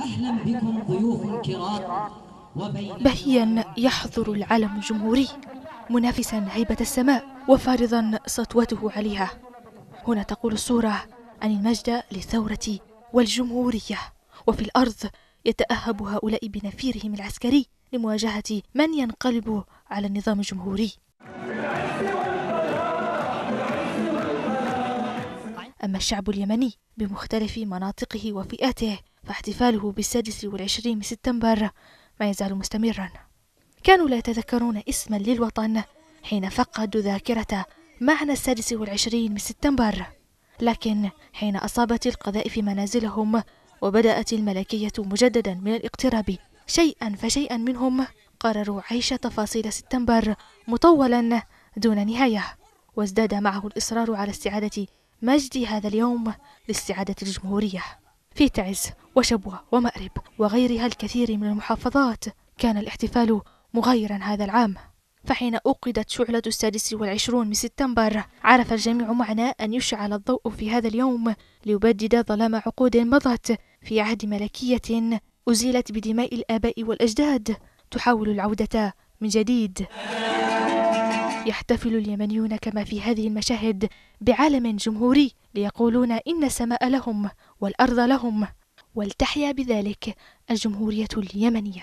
أهلا بكم ضيوف كرام بهيا يحضر العلم الجمهوري منافسا هيبة السماء وفارضا سطوته عليها. هنا تقول الصورة عن المجد للثورة والجمهورية. وفي الأرض يتأهب هؤلاء بنفيرهم العسكري لمواجهة من ينقلب على النظام الجمهوري. أما الشعب اليمني بمختلف مناطقه وفئاته فاحتفاله بالسادس والعشرين من سبتمبر ما يزال مستمرا. كانوا لا يتذكرون اسما للوطن حين فقدوا ذاكرة معنى السادس والعشرين من سبتمبر. لكن حين أصابت القذائف منازلهم وبدأت الملكية مجددا من الاقتراب شيئا فشيئا منهم قرروا عيش تفاصيل سبتمبر مطولا دون نهاية. وازداد معه الإصرار على استعادة مجد هذا اليوم لاستعادة الجمهورية. في تعز وشبوة ومأرب وغيرها الكثير من المحافظات. كان الاحتفال مغايرا هذا العام. فحين أوقدت شعلة السادس والعشرون من سبتمبر عرف الجميع معنى أن يشعل الضوء في هذا اليوم ليبدد ظلام عقود مضت في عهد ملكية أزيلت بدماء الآباء والأجداد تحاول العودة من جديد. يحتفل اليمنيون كما في هذه المشاهد بعالم جمهوري ليقولون إن السماء لهم والأرض لهم ولتحيا بذلك الجمهورية اليمنية.